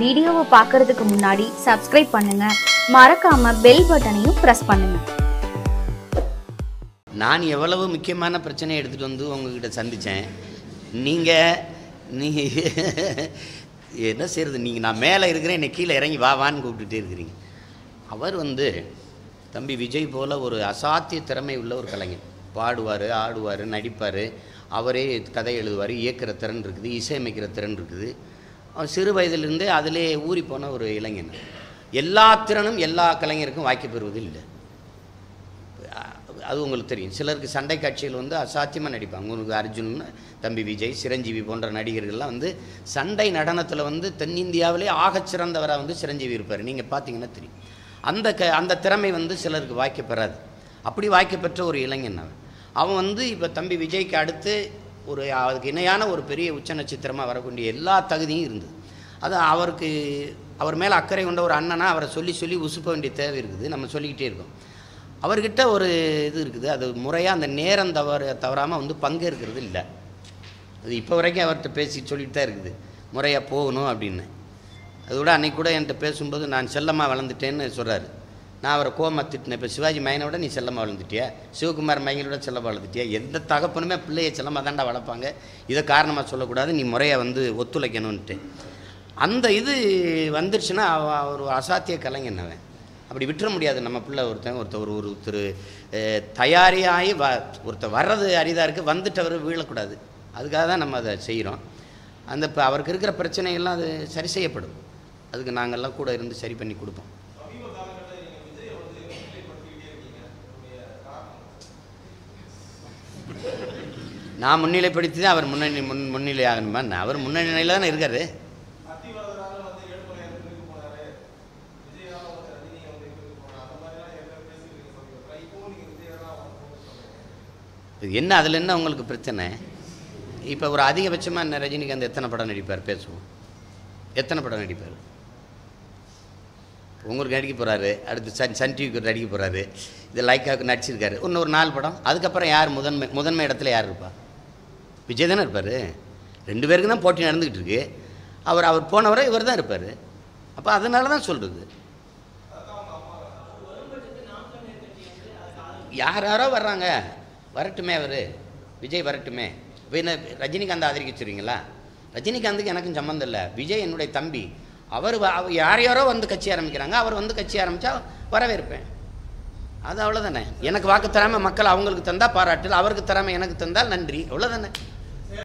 வீடியோவை பார்க்கறதுக்கு முன்னாடி சப்ஸ்கிரைப் பண்ணுங்க. மறக்காம பெல் பட்டனையும் ப்ரெஸ் பண்ணுங்க. நான் எவ்வளவு முக்கியமான பிரச்சனையை எடுத்துகிட்டு வந்து உங்ககிட்ட சந்தித்தேன் நீங்கள் நீ என்ன செய்கிறது நீங்கள் நான் மேலே இருக்கிறேன் என்னை கீழே இறங்கி வா வான்னு கூப்பிட்டுட்டே இருக்கிறீங்க. அவர் வந்து தம்பி விஜய் போல் ஒரு அசாத்திய திறமை உள்ள ஒரு கலைஞர். பாடுவார் ஆடுவார் நடிப்பார். அவரே கதை எழுதுவார் இயக்குற திறன் இருக்குது இசையமைக்கிற திறன் இருக்குது. அவன் சிறு வயதிலிருந்தே அதிலே ஊறி போன ஒரு இளைஞன். எல்லா திறனும் எல்லா கலைஞருக்கும் வாய்க்கு பெறுவது இல்லை. அது உங்களுக்கு தெரியும். சிலருக்கு சண்டை காட்சிகள் வந்து அசாத்தியமாக நடிப்பாங்க. உங்களுக்கு அர்ஜுன் தம்பி விஜய் சிரஞ்சீவி போன்ற நடிகர்கள்லாம் வந்து சண்டை நடனத்தில் வந்து தென்னிந்தியாவிலே ஆகச் சிறந்தவராக வந்து சிரஞ்சீவி இருப்பார். நீங்கள் பார்த்தீங்கன்னா தெரியும். அந்த க அந்த திறமை வந்து சிலருக்கு வாய்க்க பெறாது. அப்படி வாய்க்க பெற்ற ஒரு இளைஞன் அவன். அவன் வந்து இப்போ தம்பி விஜய்க்கு அடுத்து ஒரு அதுக்கு இணையான ஒரு பெரிய உச்ச நட்சத்திரமாக வரக்கூடிய எல்லா தகுதியும் இருந்தது. அது அவருக்கு அவர் மேலே அக்கறை கொண்ட ஒரு அண்ணனா அவரை சொல்லி சொல்லி உசுப்ப வேண்டிய தேவை இருக்குது. நம்ம சொல்லிக்கிட்டே இருக்கோம். அவர்கிட்ட ஒரு இது இருக்குது. அது முறையாக அந்த நேரம் தவறு தவறாமல் வந்து பங்கேற்கிறது இல்லை. அது இப்போ வரைக்கும் அவர்கிட்ட பேசி சொல்லிட்டு தான் இருக்குது. முறையாக போகணும் அப்படின்னு. அதோட அன்னைக்கு கூட என்கிட்ட பேசும்போது நான் செல்லமாக வளர்ந்துட்டேன்னு சொல்கிறாரு நான் அவரை கோமா திட்டினேன். இப்போ சிவாஜி மையனை விட நீ செல்லமாக வளர்ந்துட்டியா? சிவகுமார் மையனோட செல்லமாக வளர்ந்துட்டியா? எந்த தகப்பனுமே பிள்ளையை செல்லமாக தாண்டா வளர்ப்பாங்க. இதை காரணமாக சொல்லக்கூடாது. நீ முறையை வந்து ஒத்துழைக்கணும்ன்ட்டு. அந்த இது வந்துருச்சுன்னா அவ- ஒரு அசாத்திய கலைஞன் அவன். அப்படி விட்டுற முடியாது. நம்ம பிள்ளை ஒருத்தன் ஒருத்தர் ஒரு ஒருத்தர் தயாரியாகி வ ஒருத்தர் வர்றது அரிதாக இருக்குது வந்துட்டவர் வீழக்கூடாது. அதுக்காக தான் நம்ம அதை செய்கிறோம். அந்த இப்போ அவருக்கு இருக்கிற பிரச்சனைகள்லாம் அது சரி செய்யப்படும். அதுக்கு நாங்கள்லாம் கூட இருந்து சரி பண்ணி கொடுப்போம். நான் முன்னிலைப்படுத்தி தான் அவர் முன்னணி முன் முன்னிலை ஆகணுமா அவர் முன்னணியில் தானே இருக்காரு? என்ன அதில் என்ன உங்களுக்கு பிரச்சனை? இப்போ ஒரு அதிகபட்சமாக என்ன ரஜினிகாந்த் எத்தனை படம் நடிப்பார்? பேசுவோம். எத்தனை படம் நடிப்பார்? உங்களுக்கு நடிக்க போகிறாரு அடுத்து சன் சன் டிவிக்கு நடிக்க போகிறாரு இது லைக்காவுக்கு நடிச்சிருக்காரு. இன்னும் ஒரு நாலு படம். அதுக்கப்புறம் யார் முதன்மை முதன்மை இடத்துல யார் இருப்பா? விஜய் தானே இருப்பார். ரெண்டு பேருக்கு தான் போட்டி நடந்துக்கிட்டு இருக்கு. அவர் அவர் போனவரை இவர் தான் இருப்பார். அப்போ அதனால தான் சொல்கிறது யார் யாரோ வர்றாங்க. வரட்டுமே அவர். விஜய் வரட்டுமே. இப்போ என்ன ரஜினிகாந்த் ஆதரிக்க ரஜினிகாந்துக்கு எனக்கும் சம்மந்தம் இல்லை. விஜய் என்னுடைய தம்பி. அவர் அவர் யார் யாரோ வந்து கட்சி ஆரம்பிக்கிறாங்க. அவர் வந்து கட்சி ஆரம்பித்தா வரவேற்பேன். அது அவ்வளோதானே எனக்கு வாக்கு தராமல் மக்கள் அவங்களுக்கு தந்தால் பாராட்டு அவருக்கு தராமல் எனக்கு தந்தால் நன்றி. அவ்வளோதானே